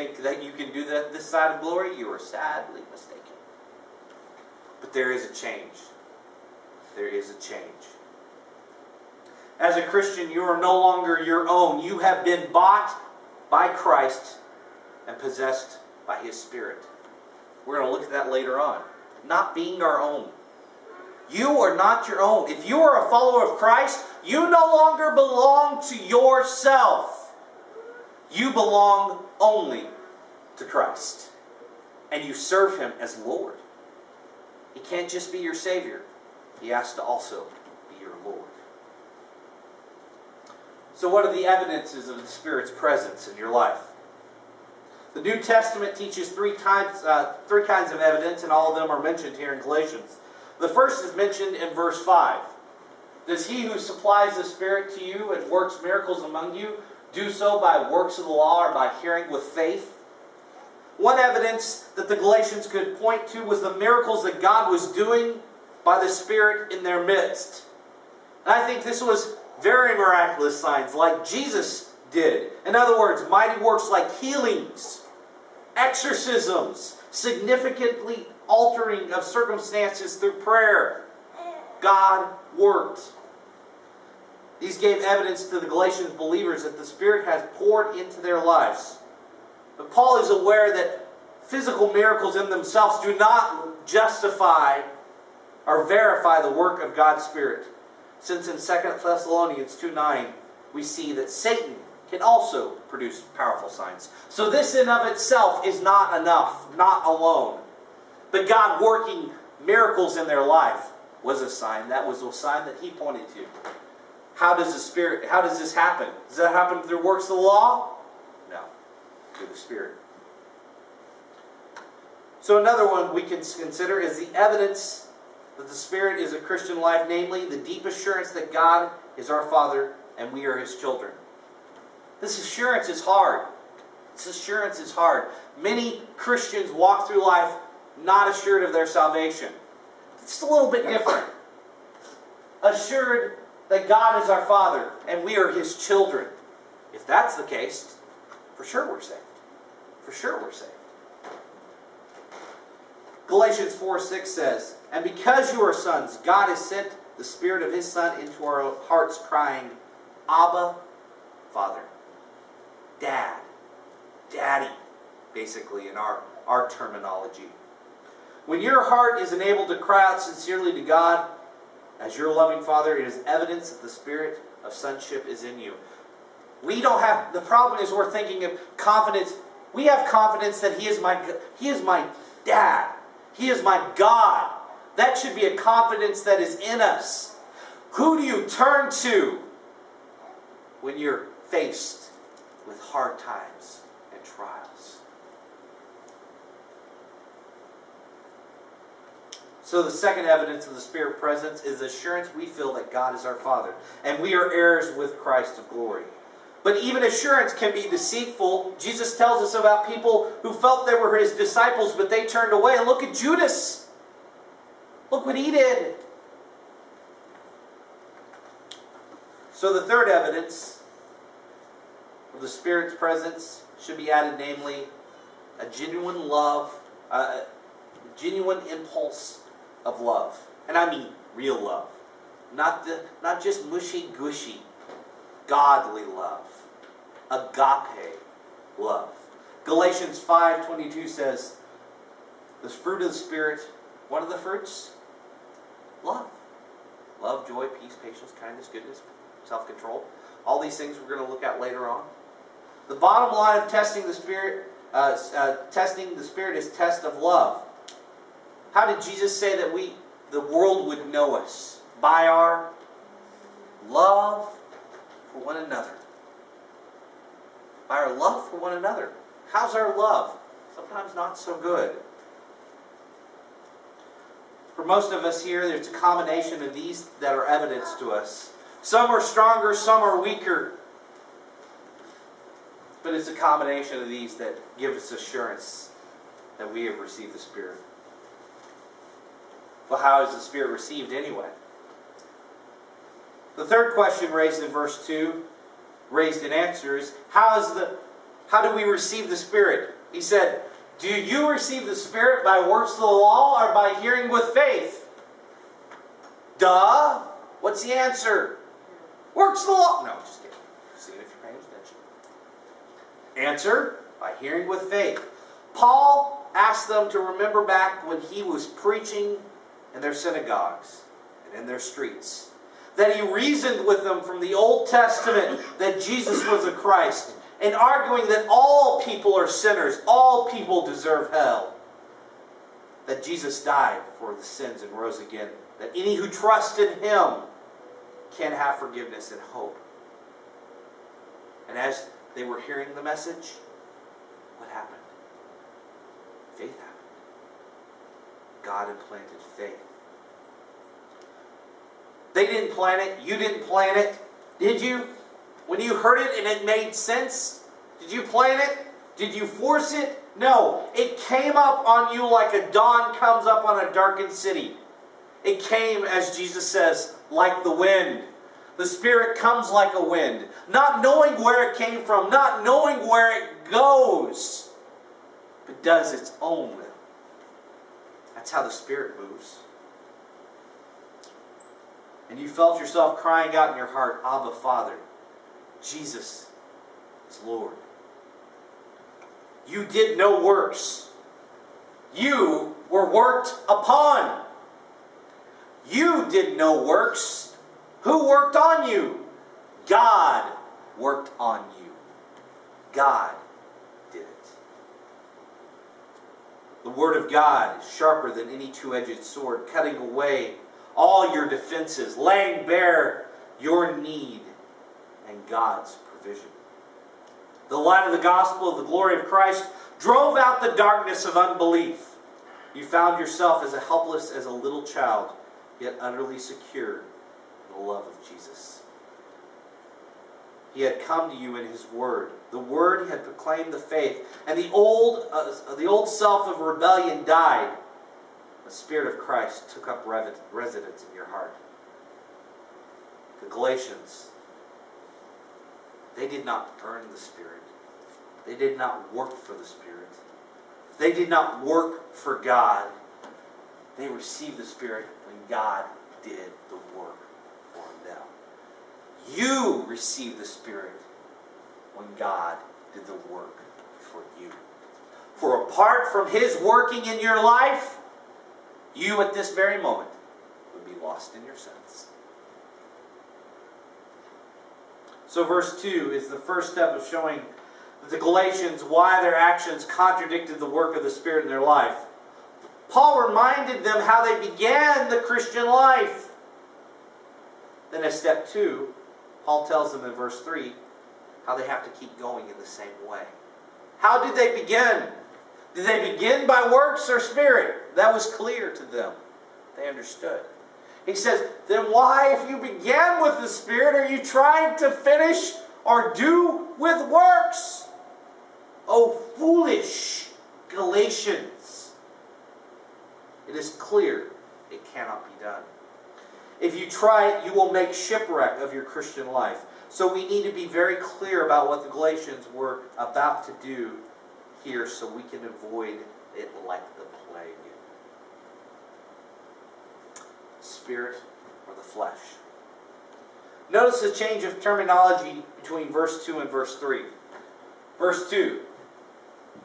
think that you can do that this side of glory, you are sadly mistaken. But there is a change. There is a change. As a Christian, you are no longer your own. You have been bought by Christ and possessed by His Spirit. We're going to look at that later on. Not being our own. You are not your own. If you are a follower of Christ, you no longer belong to yourself. You belong only to Christ. And you serve Him as Lord. He can't just be your Savior, He has to also be your Lord. So, what are the evidences of the Spirit's presence in your life? The New Testament teaches three types, uh, three kinds of evidence, and all of them are mentioned here in Galatians. The first is mentioned in verse 5. Does he who supplies the Spirit to you and works miracles among you do so by works of the law or by hearing with faith? One evidence that the Galatians could point to was the miracles that God was doing by the Spirit in their midst. And I think this was very miraculous signs like Jesus did. In other words, mighty works like healings, exorcisms, significantly altering of circumstances through prayer. God worked. These gave evidence to the Galatians believers that the Spirit has poured into their lives. But Paul is aware that physical miracles in themselves do not justify or verify the work of God's Spirit. Since in 2 Thessalonians 2 9, we see that Satan can also produce powerful signs. So this in of itself is not enough, not alone. But God working miracles in their life was a sign. That was a sign that he pointed to. How does the Spirit, how does this happen? Does that happen through works of the law? No. Through the Spirit. So another one we can consider is the evidence that the Spirit is a Christian life, namely the deep assurance that God is our Father and we are His children. This assurance is hard. This assurance is hard. Many Christians walk through life not assured of their salvation. It's a little bit different. Assured that God is our Father and we are His children. If that's the case, for sure we're saved. For sure we're saved. Galatians 4 6 says, And because you are sons, God has sent the Spirit of His Son into our hearts, crying, Abba, Father. Dad. Daddy, basically, in our, our terminology. When your heart is enabled to cry out sincerely to God as your loving Father, it is evidence that the Spirit of sonship is in you. We don't have, the problem is we're thinking of confidence. We have confidence that He is my, He is my dad. He is my God. That should be a confidence that is in us. Who do you turn to when you're faced with hard times and trials? So the second evidence of the Spirit presence is the assurance we feel that God is our Father, and we are heirs with Christ of glory. But even assurance can be deceitful. Jesus tells us about people who felt they were his disciples, but they turned away. And look at Judas. Look what he did. So the third evidence of the Spirit's presence should be added, namely, a genuine love, a genuine impulse of love. And I mean real love. Not, the, not just mushy gushy godly love, agape love. Galatians 5:22 says, "The fruit of the spirit, what are the fruits? Love. Love, joy, peace, patience, kindness, goodness, self-control. All these things we're going to look at later on. The bottom line of testing the spirit, uh, uh, testing the spirit is test of love. How did Jesus say that we, the world would know us? By our love for one another. By our love for one another. How's our love? Sometimes not so good. For most of us here, there's a combination of these that are evidence to us. Some are stronger, some are weaker. But it's a combination of these that give us assurance that we have received the Spirit. Well, how is the Spirit received anyway? The third question raised in verse 2, raised in answer, is how is the How do we receive the Spirit? He said, Do you receive the Spirit by works of the law or by hearing with faith? Duh. What's the answer? Works of the law. No, just kidding. If you're paying attention. Answer by hearing with faith. Paul asked them to remember back when he was preaching in their synagogues and in their streets. That he reasoned with them from the Old Testament that Jesus was a Christ and arguing that all people are sinners, all people deserve hell. That Jesus died for the sins and rose again. That any who trust in him can have forgiveness and hope. And as they were hearing the message, what happened? Faith happened. God implanted faith. They didn't plan it. You didn't plan it. Did you? When you heard it and it made sense, did you plan it? Did you force it? No. It came up on you like a dawn comes up on a darkened city. It came, as Jesus says, like the wind. The Spirit comes like a wind, not knowing where it came from, not knowing where it goes, but does its own. That's how the Spirit moves. And you felt yourself crying out in your heart, Abba, Father, Jesus is Lord. You did no works. You were worked upon. You did no works. Who worked on you? God worked on you. God did it. The Word of God is sharper than any two edged sword, cutting away all your defenses, laying bare your need and God's provision. The light of the gospel of the glory of Christ drove out the darkness of unbelief. You found yourself as helpless as a little child, yet utterly secure in the love of Jesus. He had come to you in His Word. The Word had proclaimed the faith, and the old, uh, the old self of rebellion died. The Spirit of Christ took up residence in your heart. The Galatians they did not earn the Spirit. They did not work for the Spirit. They did not work for God. They received the Spirit when God did the work. You received the Spirit when God did the work for you. For apart from His working in your life, you at this very moment would be lost in your sins. So, verse 2 is the first step of showing the Galatians why their actions contradicted the work of the Spirit in their life. Paul reminded them how they began the Christian life. Then, as step 2, Paul tells them in verse 3 how they have to keep going in the same way. How did they begin? Did they begin by works or spirit? That was clear to them. They understood. He says, then why, if you began with the Spirit, are you trying to finish or do with works? Oh, foolish Galatians. It is clear it cannot be done. If you try it, you will make shipwreck of your Christian life. So we need to be very clear about what the Galatians were about to do here so we can avoid it like the plague. spirit or the flesh. Notice the change of terminology between verse 2 and verse 3. Verse 2,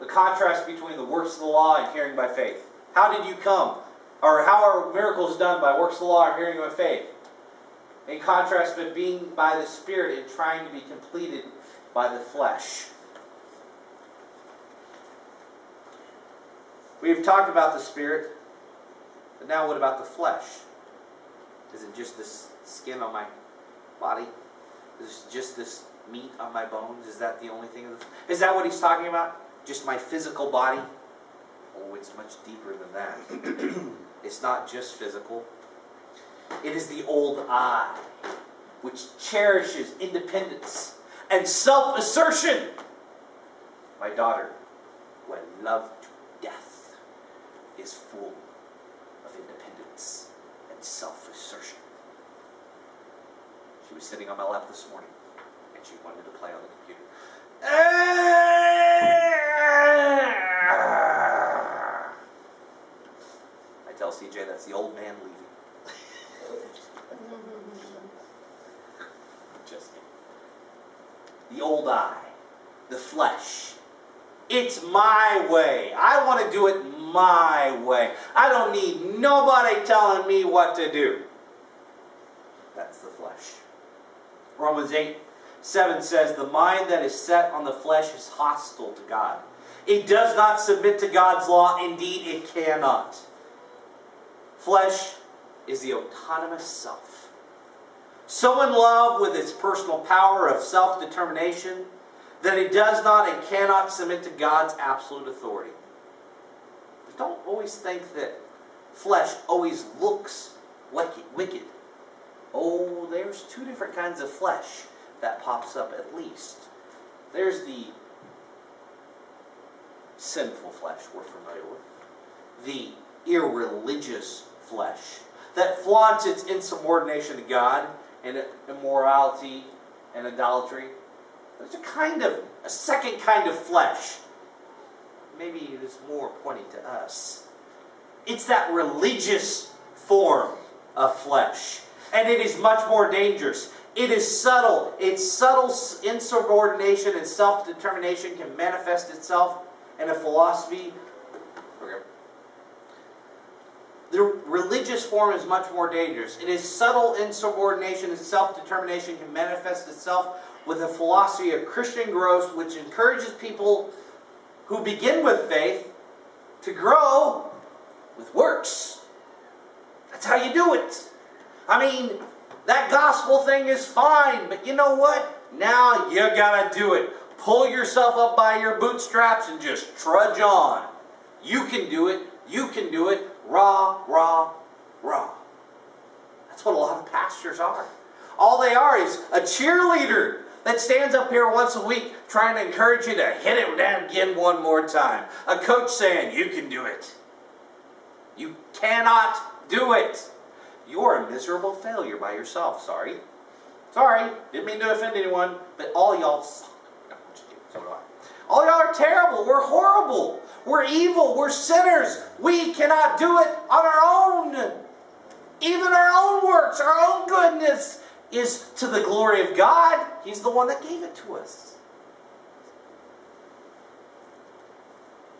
the contrast between the works of the law and hearing by faith. How did you come? Or how are miracles done by works of the law or hearing by faith? In contrast with being by the Spirit and trying to be completed by the flesh. We've talked about the Spirit, but now what about the flesh? Is it just this skin on my body? Is it just this meat on my bones? Is that the only thing? Is that what he's talking about? Just my physical body? Oh, it's much deeper than that. it's not just physical. It is the old I, which cherishes independence and self assertion. My daughter, who I love to death, is full of independence and self assertion. She was sitting on my lap this morning, and she wanted to play on the computer. The old man leaving. Just kidding. The old I, the flesh. It's my way. I want to do it my way. I don't need nobody telling me what to do. That's the flesh. Romans 8 7 says, The mind that is set on the flesh is hostile to God. It does not submit to God's law. Indeed, it cannot. Flesh is the autonomous self. So in love with its personal power of self determination that it does not and cannot submit to God's absolute authority. But don't always think that flesh always looks wicked. Oh, there's two different kinds of flesh that pops up at least. There's the sinful flesh we're familiar with, the irreligious flesh that flaunts its insubordination to God and immorality and idolatry. There's a kind of, a second kind of flesh. Maybe it is more pointing to us. It's that religious form of flesh. And it is much more dangerous. It is subtle. Its subtle insubordination and self-determination can manifest itself in a philosophy. The religious form is much more dangerous. It is subtle insubordination and self-determination can manifest itself with a philosophy of Christian growth which encourages people who begin with faith to grow with works. That's how you do it. I mean, that gospel thing is fine, but you know what? Now you gotta do it. Pull yourself up by your bootstraps and just trudge on. You can do it. You can do it. Rah, rah, rah. That's what a lot of pastors are. All they are is a cheerleader that stands up here once a week trying to encourage you to hit it down again one more time. A coach saying, you can do it. You cannot do it. You're a miserable failure by yourself. Sorry. Sorry. Didn't mean to offend anyone, but all y'all suck. So do I. All y'all are terrible. We're horrible. We're evil. We're sinners. We cannot do it on our own. Even our own works, our own goodness is to the glory of God. He's the one that gave it to us.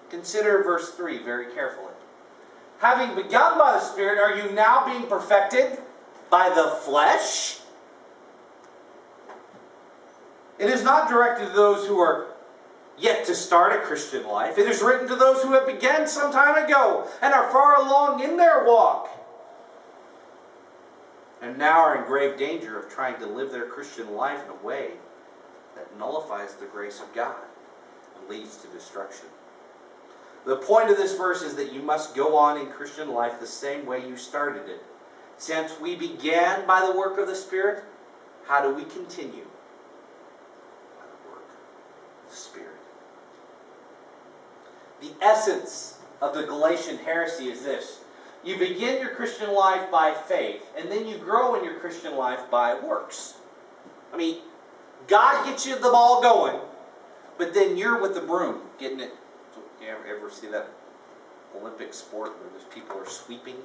Consider verse 3 very carefully. Having begun by the Spirit, are you now being perfected by the flesh? It is not directed to those who are yet to start a Christian life. It is written to those who have begun some time ago and are far along in their walk and now are in grave danger of trying to live their Christian life in a way that nullifies the grace of God and leads to destruction. The point of this verse is that you must go on in Christian life the same way you started it. Since we began by the work of the Spirit, how do we continue? By the work of the Spirit. The essence of the Galatian heresy is this you begin your Christian life by faith, and then you grow in your Christian life by works. I mean, God gets you the ball going, but then you're with the broom getting it. You ever, ever see that Olympic sport where those people are sweeping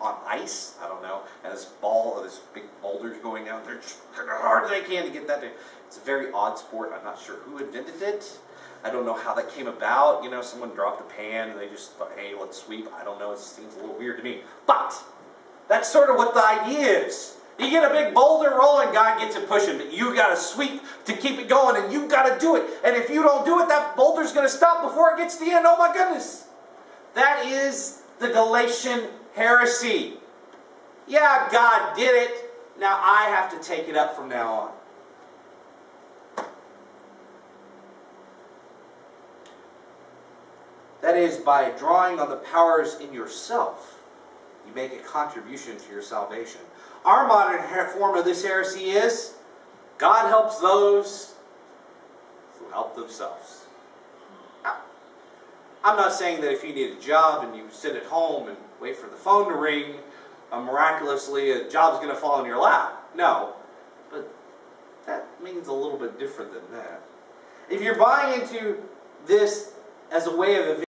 on ice? I don't know. And this ball, of this big boulder's going down. They're trying hard as they can to get that. It's a very odd sport. I'm not sure who invented it. I don't know how that came about. You know, someone dropped a pan and they just thought, hey, let's sweep. I don't know. It seems a little weird to me. But that's sort of what the idea is. You get a big boulder rolling, God gets it pushing, but you got to sweep to keep it going, and you got to do it. And if you don't do it, that boulder's going to stop before it gets to the end. Oh my goodness. That is the Galatian heresy. Yeah, God did it. Now I have to take it up from now on. That is, by drawing on the powers in yourself, you make a contribution to your salvation. Our modern form of this heresy is God helps those who help themselves. I'm not saying that if you need a job and you sit at home and wait for the phone to ring, uh, miraculously a job's going to fall in your lap. No. But that means a little bit different than that. If you're buying into this as a way of